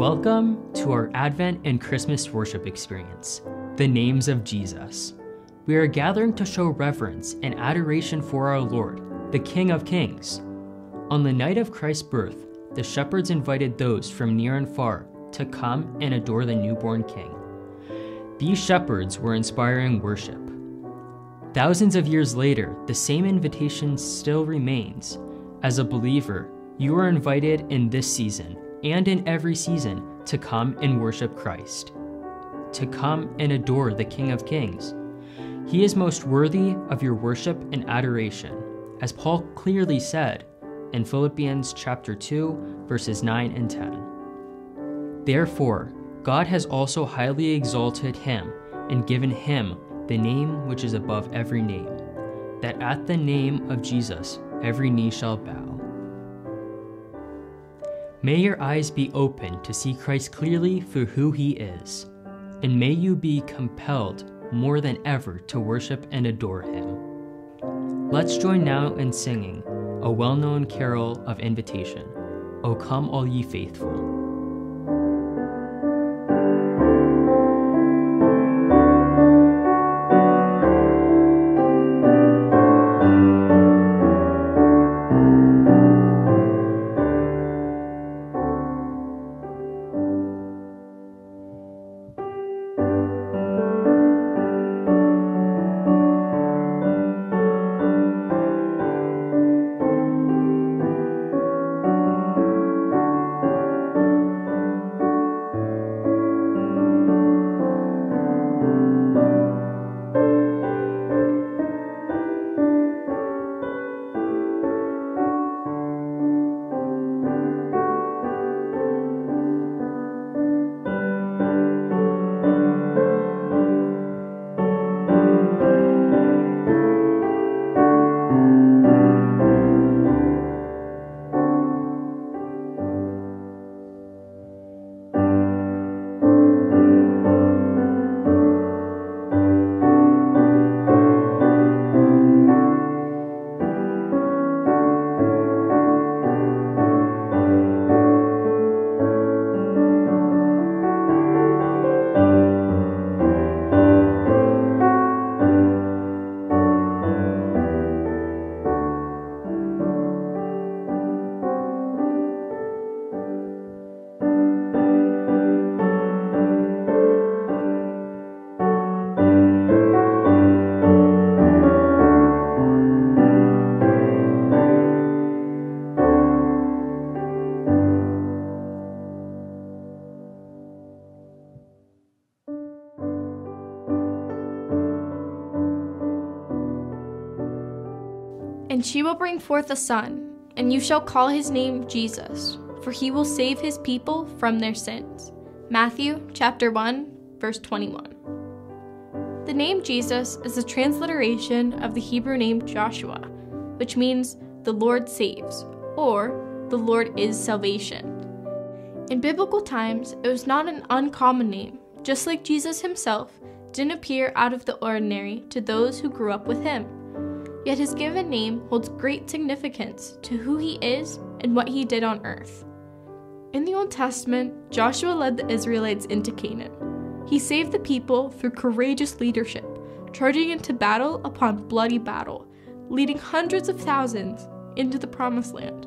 Welcome to our Advent and Christmas worship experience, the names of Jesus. We are gathering to show reverence and adoration for our Lord, the King of Kings. On the night of Christ's birth, the shepherds invited those from near and far to come and adore the newborn King. These shepherds were inspiring worship. Thousands of years later, the same invitation still remains. As a believer, you are invited in this season and in every season to come and worship Christ, to come and adore the King of Kings. He is most worthy of your worship and adoration, as Paul clearly said in Philippians chapter 2 verses 9 and 10. Therefore, God has also highly exalted him and given him the name which is above every name, that at the name of Jesus every knee shall bow. May your eyes be open to see Christ clearly for who he is, and may you be compelled more than ever to worship and adore him. Let's join now in singing a well known carol of invitation O come, all ye faithful. And she will bring forth a son, and you shall call his name Jesus, for he will save his people from their sins. Matthew chapter 1, verse 21. The name Jesus is a transliteration of the Hebrew name Joshua, which means the Lord saves, or the Lord is salvation. In biblical times, it was not an uncommon name, just like Jesus himself didn't appear out of the ordinary to those who grew up with him. Yet his given name holds great significance to who he is and what he did on earth. In the Old Testament, Joshua led the Israelites into Canaan. He saved the people through courageous leadership, charging into battle upon bloody battle, leading hundreds of thousands into the promised land.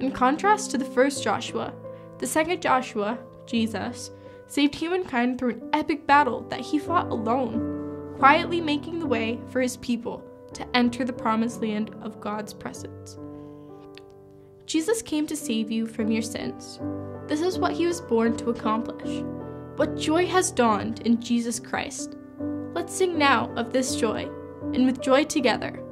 In contrast to the first Joshua, the second Joshua, Jesus, saved humankind through an epic battle that he fought alone, quietly making the way for his people to enter the promised land of God's presence. Jesus came to save you from your sins. This is what he was born to accomplish. What joy has dawned in Jesus Christ. Let's sing now of this joy, and with joy together.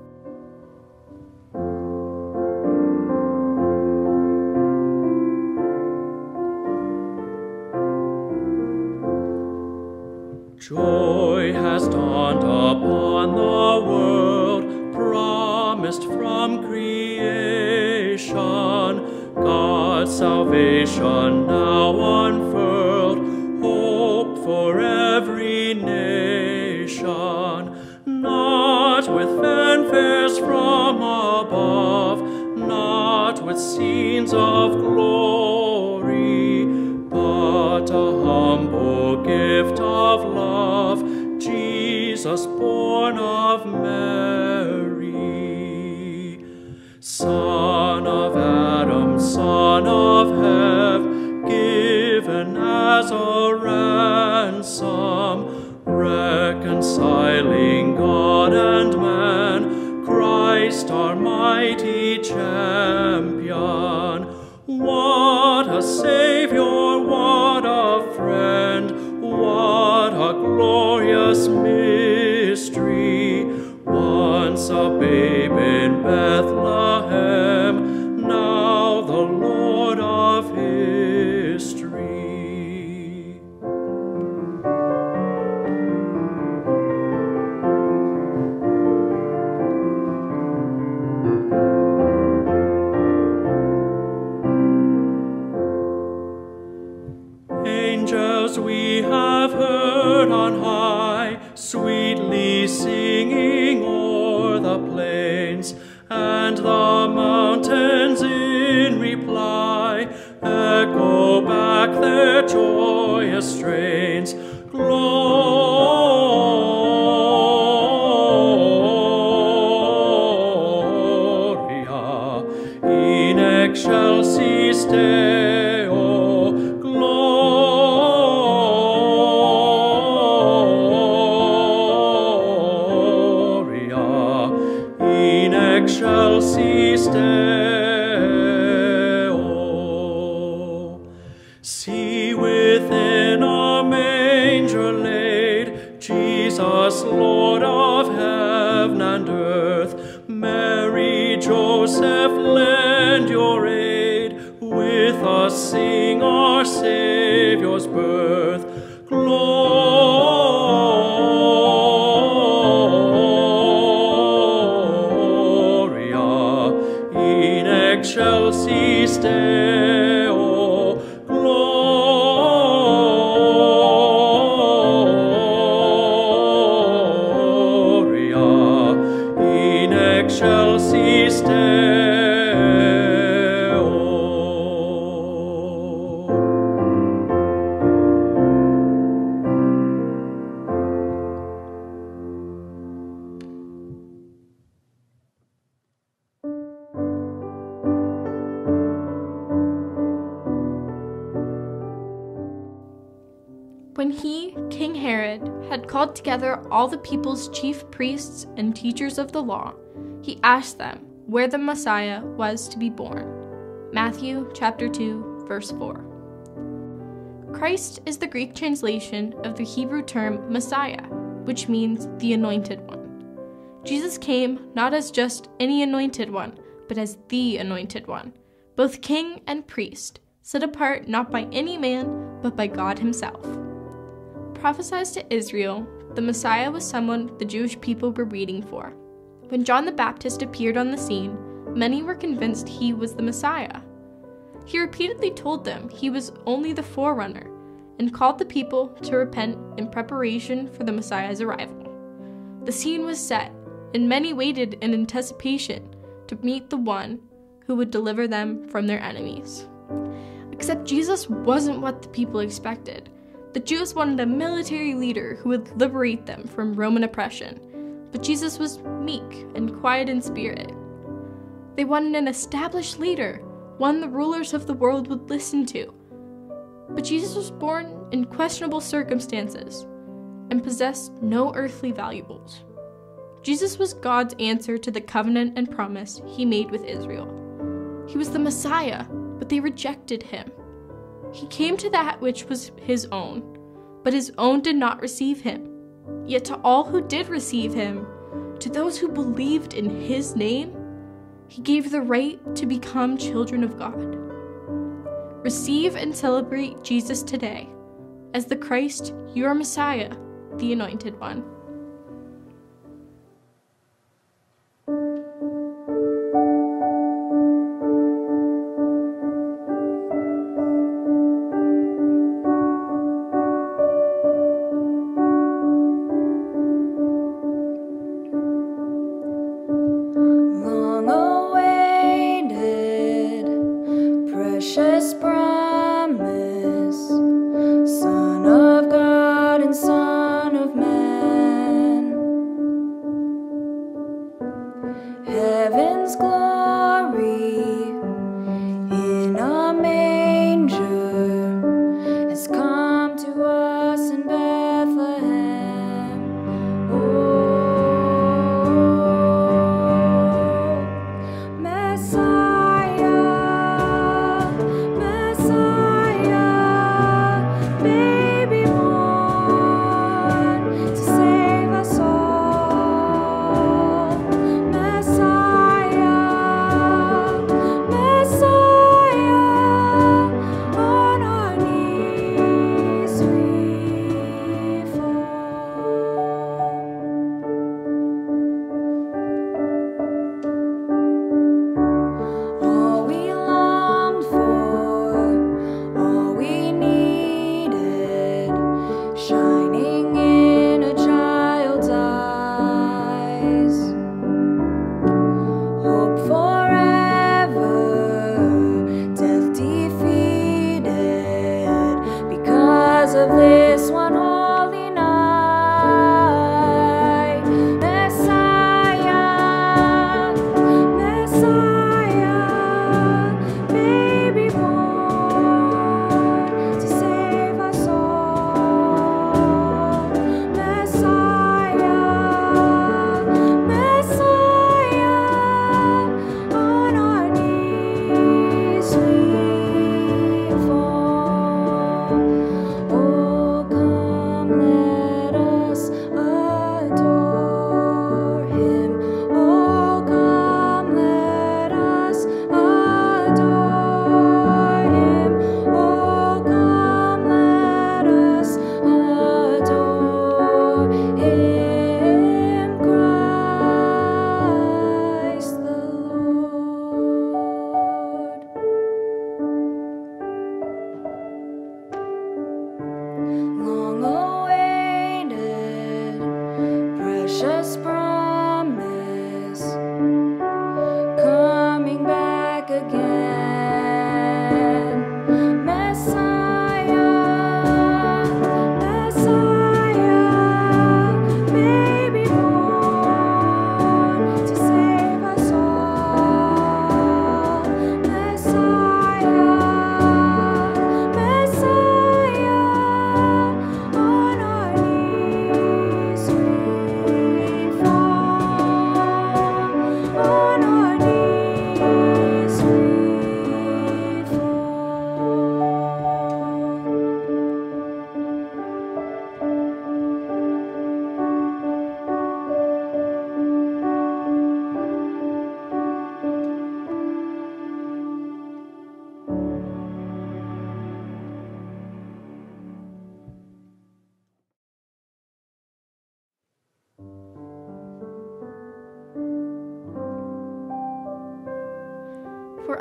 Joy has dawned upon the world, promised from creation. God's salvation now unfurled, hope for every nation. Not with fanfares from above, not with scenes of glory, but a humble gift of love, Jesus born of Mary. Angels we have heard on high, sweetly singing o'er the plains, and the mountains in reply echo back their joyous strains. Saviour's birth. All the people's chief priests and teachers of the law, he asked them where the Messiah was to be born. Matthew chapter 2, verse 4. Christ is the Greek translation of the Hebrew term Messiah, which means the anointed one. Jesus came not as just any anointed one, but as the anointed one, both king and priest, set apart not by any man, but by God Himself. Prophesied to Israel, the Messiah was someone the Jewish people were waiting for. When John the Baptist appeared on the scene, many were convinced he was the Messiah. He repeatedly told them he was only the forerunner and called the people to repent in preparation for the Messiah's arrival. The scene was set, and many waited in anticipation to meet the one who would deliver them from their enemies. Except Jesus wasn't what the people expected. The Jews wanted a military leader who would liberate them from Roman oppression, but Jesus was meek and quiet in spirit. They wanted an established leader, one the rulers of the world would listen to. But Jesus was born in questionable circumstances and possessed no earthly valuables. Jesus was God's answer to the covenant and promise he made with Israel. He was the Messiah, but they rejected him. He came to that which was his own, but his own did not receive him. Yet to all who did receive him, to those who believed in his name, he gave the right to become children of God. Receive and celebrate Jesus today as the Christ, your Messiah, the Anointed One.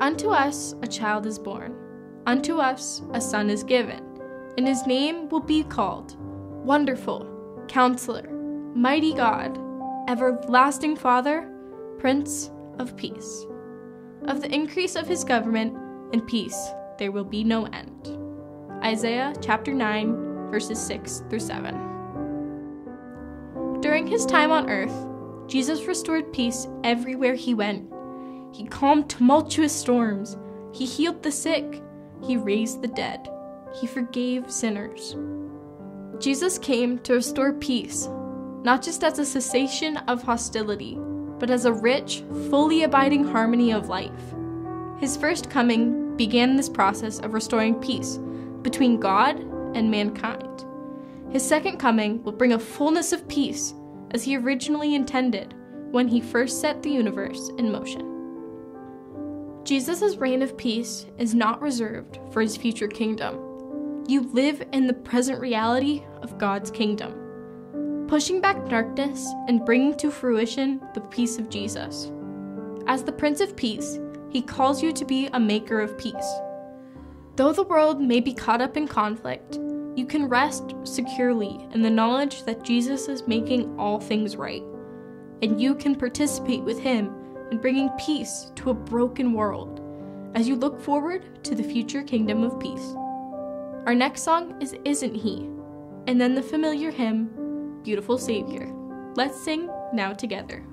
Unto us a child is born, unto us a son is given, and his name will be called Wonderful, Counselor, Mighty God, Everlasting Father, Prince of Peace. Of the increase of his government and peace there will be no end. Isaiah chapter 9, verses 6 through 7. During his time on earth, Jesus restored peace everywhere he went. He calmed tumultuous storms. He healed the sick. He raised the dead. He forgave sinners. Jesus came to restore peace, not just as a cessation of hostility, but as a rich, fully abiding harmony of life. His first coming began this process of restoring peace between God and mankind. His second coming will bring a fullness of peace as he originally intended when he first set the universe in motion. Jesus' reign of peace is not reserved for his future kingdom. You live in the present reality of God's kingdom, pushing back darkness and bringing to fruition the peace of Jesus. As the Prince of Peace, he calls you to be a maker of peace. Though the world may be caught up in conflict, you can rest securely in the knowledge that Jesus is making all things right, and you can participate with him in bringing peace to a broken world as you look forward to the future kingdom of peace. Our next song is Isn't He? And then the familiar hymn, Beautiful Savior. Let's sing now together.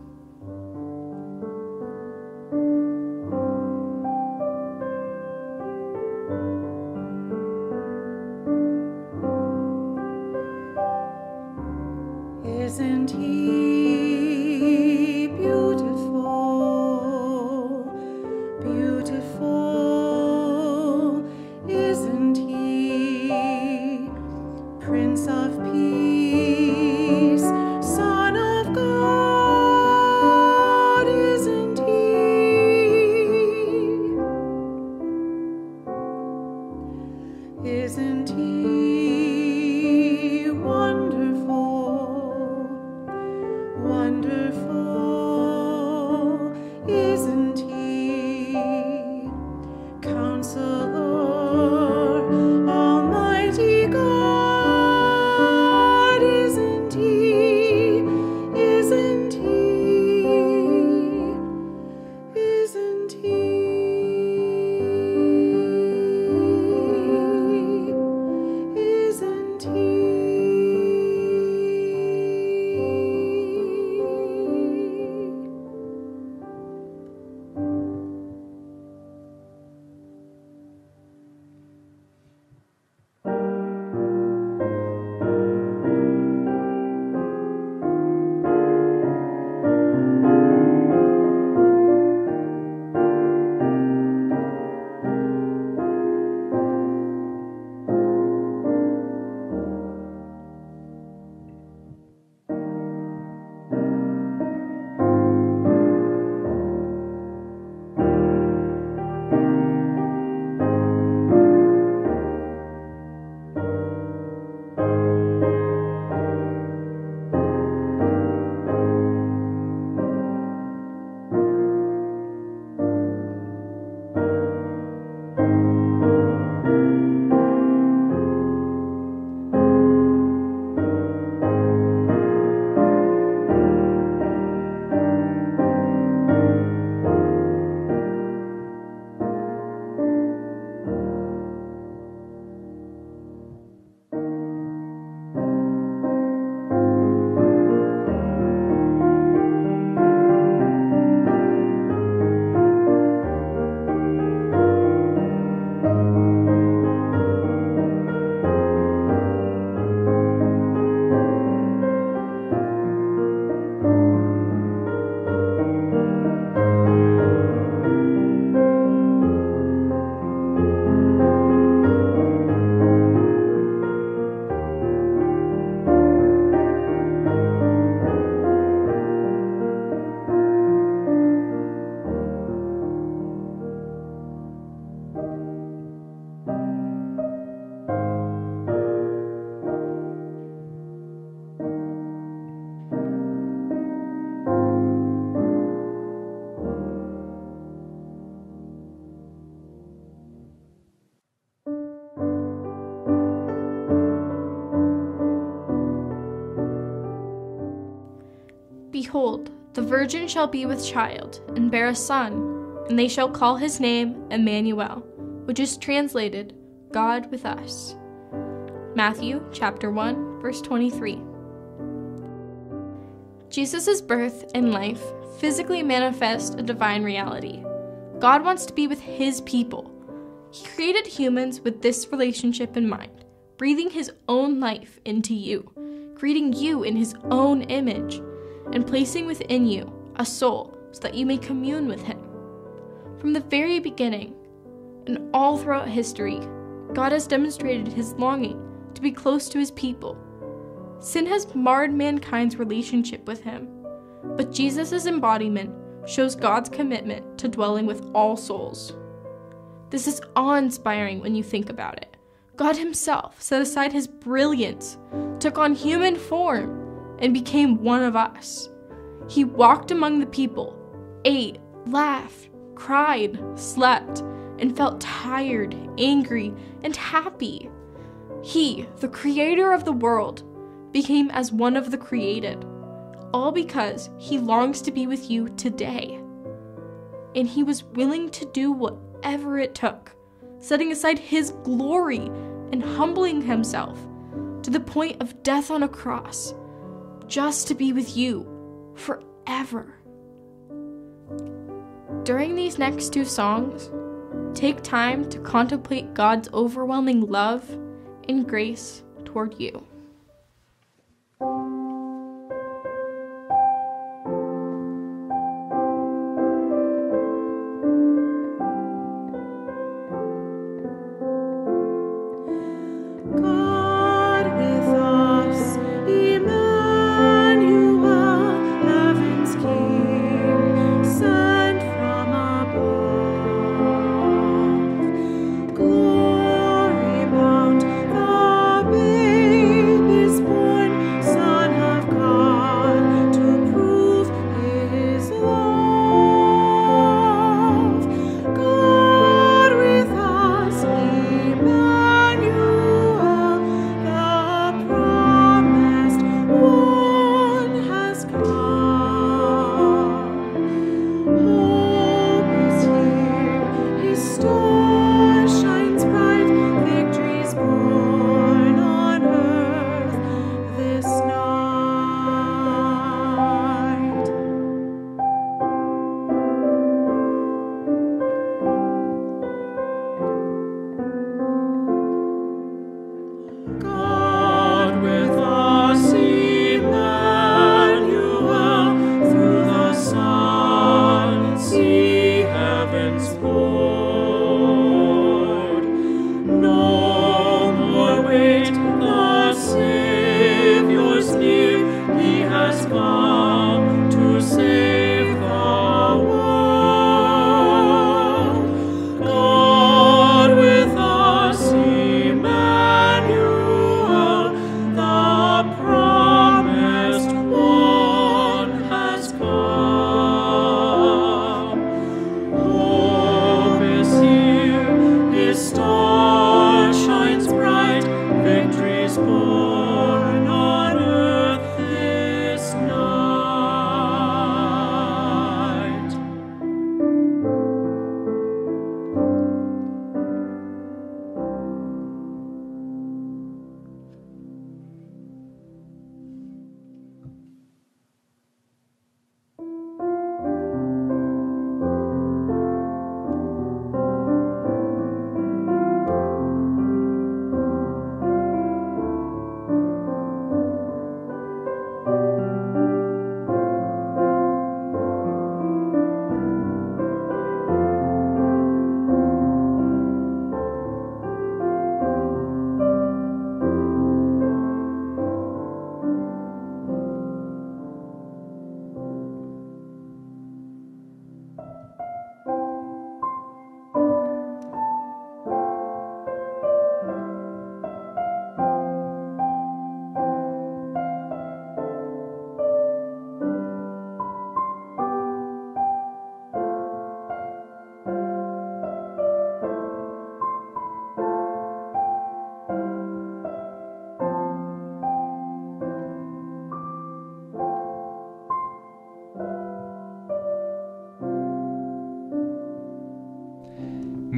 Behold, the virgin shall be with child, and bear a son, and they shall call his name Emmanuel, which is translated God with us. Matthew chapter 1, verse 23. Jesus' birth and life physically manifest a divine reality. God wants to be with his people. He created humans with this relationship in mind, breathing his own life into you, creating you in his own image, and placing within you a soul so that you may commune with him. From the very beginning, and all throughout history, God has demonstrated his longing to be close to his people. Sin has marred mankind's relationship with him, but Jesus' embodiment shows God's commitment to dwelling with all souls. This is awe inspiring when you think about it. God Himself set aside His brilliance, took on human form, and became one of us. He walked among the people, ate, laughed, cried, slept, and felt tired, angry, and happy. He, the creator of the world, became as one of the created, all because he longs to be with you today. And he was willing to do whatever it took, setting aside his glory and humbling himself to the point of death on a cross, just to be with you forever. During these next two songs, take time to contemplate God's overwhelming love and grace toward you.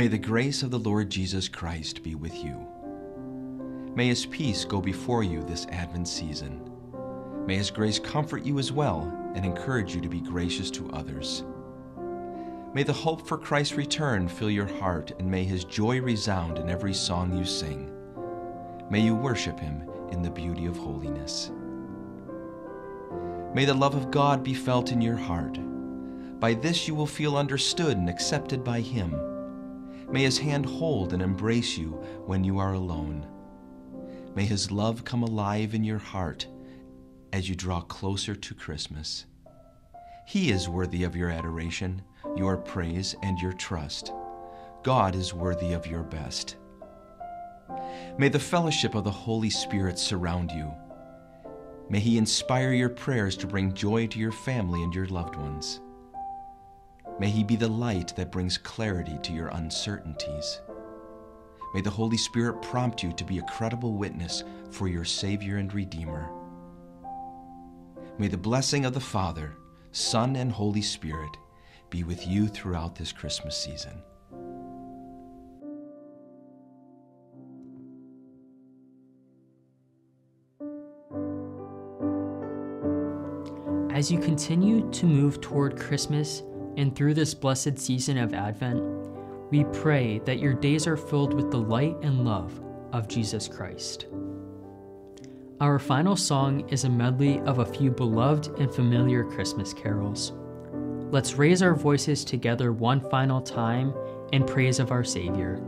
May the grace of the Lord Jesus Christ be with you. May his peace go before you this Advent season. May his grace comfort you as well and encourage you to be gracious to others. May the hope for Christ's return fill your heart, and may his joy resound in every song you sing. May you worship him in the beauty of holiness. May the love of God be felt in your heart. By this you will feel understood and accepted by him. May his hand hold and embrace you when you are alone. May his love come alive in your heart as you draw closer to Christmas. He is worthy of your adoration, your praise, and your trust. God is worthy of your best. May the fellowship of the Holy Spirit surround you. May He inspire your prayers to bring joy to your family and your loved ones. May He be the light that brings clarity to your uncertainties. May the Holy Spirit prompt you to be a credible witness for your Savior and Redeemer. May the blessing of the Father, Son, and Holy Spirit be with you throughout this Christmas season. As you continue to move toward Christmas and through this blessed season of Advent, we pray that your days are filled with the light and love of Jesus Christ. Our final song is a medley of a few beloved and familiar Christmas carols. Let's raise our voices together one final time in praise of our Savior.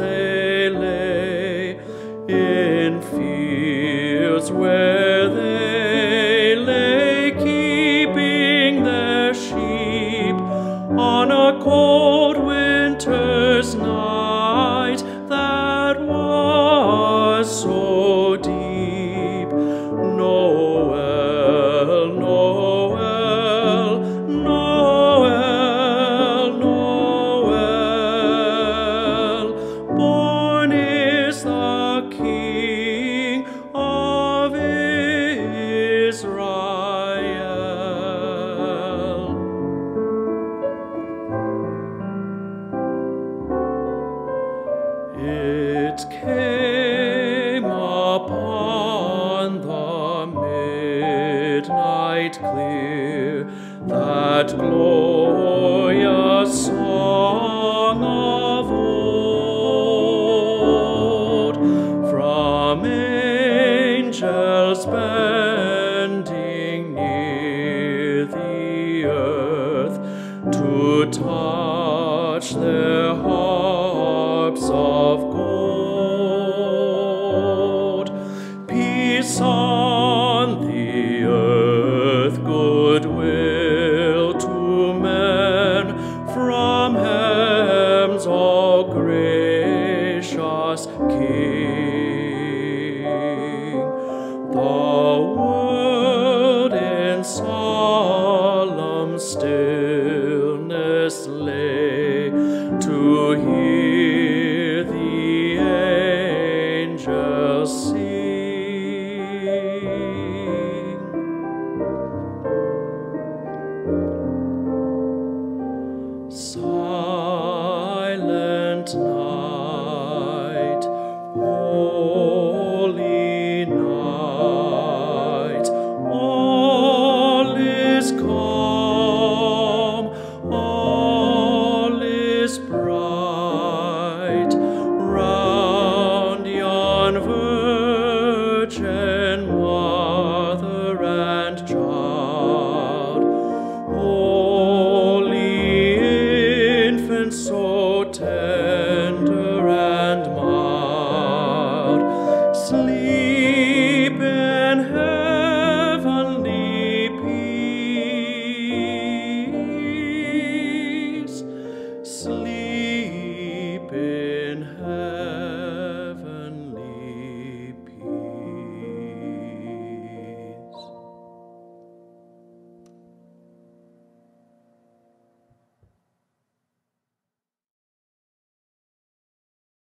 They lay, in fields where